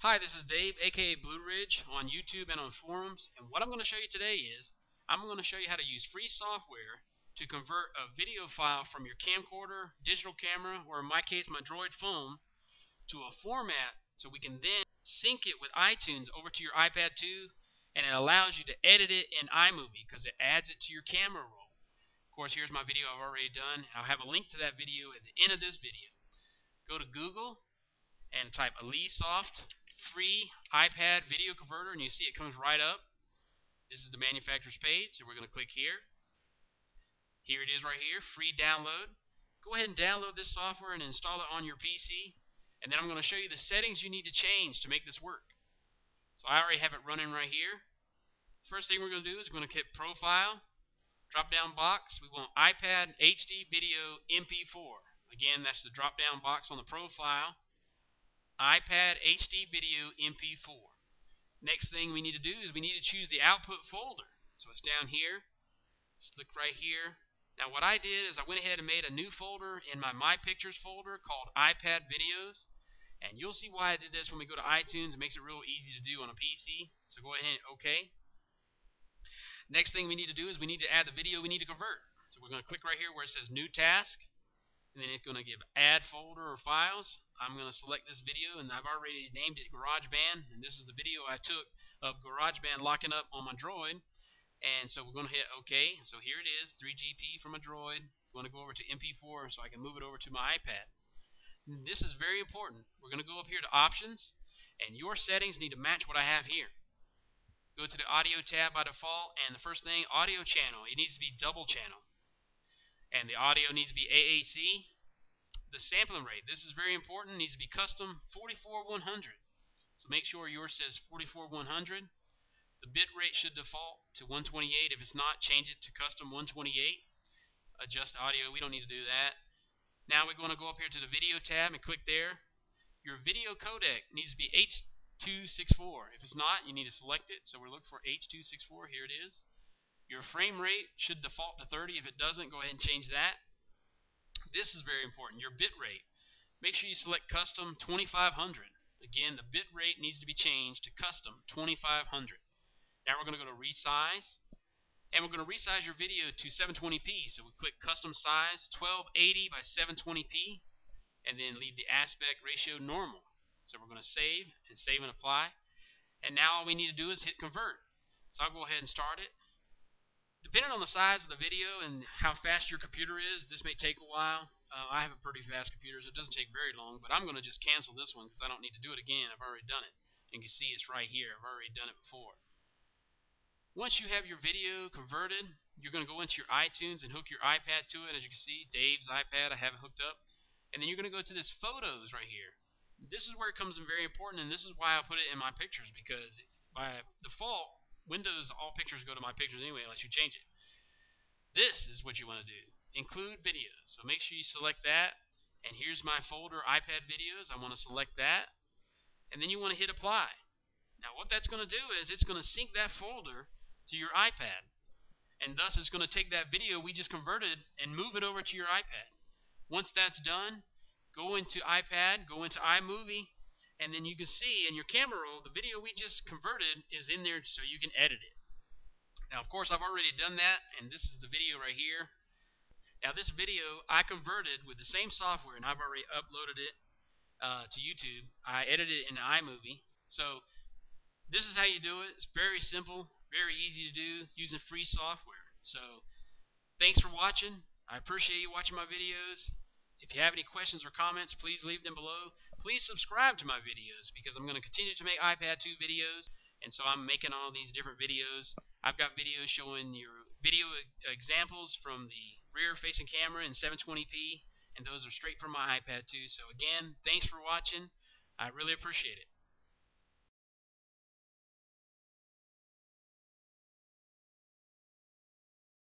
Hi, this is Dave, aka Blue Ridge, on YouTube and on forums. And what I'm going to show you today is I'm going to show you how to use free software to convert a video file from your camcorder, digital camera, or in my case, my Droid phone, to a format so we can then sync it with iTunes over to your iPad 2, and it allows you to edit it in iMovie because it adds it to your camera roll. Of course, here's my video I've already done. I'll have a link to that video at the end of this video. Go to Google and type Aleesoft free iPad video converter and you see it comes right up. This is the manufacturer's page, so we're going to click here. Here it is right here, free download. Go ahead and download this software and install it on your PC. And then I'm going to show you the settings you need to change to make this work. So I already have it running right here. First thing we're going to do is we're going to click Profile, drop down box. We want iPad HD Video MP4. Again, that's the drop down box on the profile iPad HD Video MP4. Next thing we need to do is we need to choose the output folder. So it's down here. Just click right here. Now what I did is I went ahead and made a new folder in my My Pictures folder called iPad Videos. And you'll see why I did this when we go to iTunes. It makes it real easy to do on a PC. So go ahead and OK. Next thing we need to do is we need to add the video we need to convert. So we're going to click right here where it says New Task and then it's going to give add folder or files. I'm going to select this video and I've already named it GarageBand and this is the video I took of GarageBand locking up on my droid. And so we're going to hit OK. So here it is 3GP from a droid. I'm going to go over to MP4 so I can move it over to my iPad. This is very important. We're going to go up here to options and your settings need to match what I have here. Go to the audio tab by default and the first thing audio channel. It needs to be double channel and the audio needs to be AAC. The sampling rate, this is very important, needs to be custom 44100. So make sure yours says 44100. The bit rate should default to 128. If it's not, change it to custom 128. Adjust audio, we don't need to do that. Now we're going to go up here to the video tab and click there. Your video codec needs to be H.264. If it's not, you need to select it. So we're looking for H.264. Here it is. Your frame rate should default to 30. If it doesn't, go ahead and change that. This is very important. Your bit rate. Make sure you select custom 2500. Again, the bit rate needs to be changed to custom 2500. Now we're going to go to resize. And we're going to resize your video to 720p. So we click custom size 1280 by 720p. And then leave the aspect ratio normal. So we're going to save and save and apply. And now all we need to do is hit convert. So I'll go ahead and start it. Depending on the size of the video and how fast your computer is, this may take a while. Uh, I have a pretty fast computer, so it doesn't take very long, but I'm going to just cancel this one because I don't need to do it again. I've already done it. And you can see it's right here. I've already done it before. Once you have your video converted, you're going to go into your iTunes and hook your iPad to it. As you can see, Dave's iPad, I have it hooked up. And then you're going to go to this Photos right here. This is where it comes in very important, and this is why I put it in my pictures, because by default, Windows, all pictures go to my pictures anyway unless you change it. This is what you want to do. Include videos. So make sure you select that. And here's my folder, iPad videos. I want to select that. And then you want to hit apply. Now what that's going to do is it's going to sync that folder to your iPad. And thus it's going to take that video we just converted and move it over to your iPad. Once that's done, go into iPad, go into iMovie, and then you can see in your camera roll the video we just converted is in there so you can edit it. Now of course I've already done that and this is the video right here. Now this video I converted with the same software and I've already uploaded it uh, to YouTube. I edited it in iMovie. So this is how you do it. It's very simple, very easy to do using free software. So thanks for watching. I appreciate you watching my videos. If you have any questions or comments, please leave them below. Please subscribe to my videos because I'm going to continue to make iPad 2 videos. And so I'm making all these different videos. I've got videos showing your video examples from the rear facing camera in 720p. And those are straight from my iPad 2. So again, thanks for watching. I really appreciate it.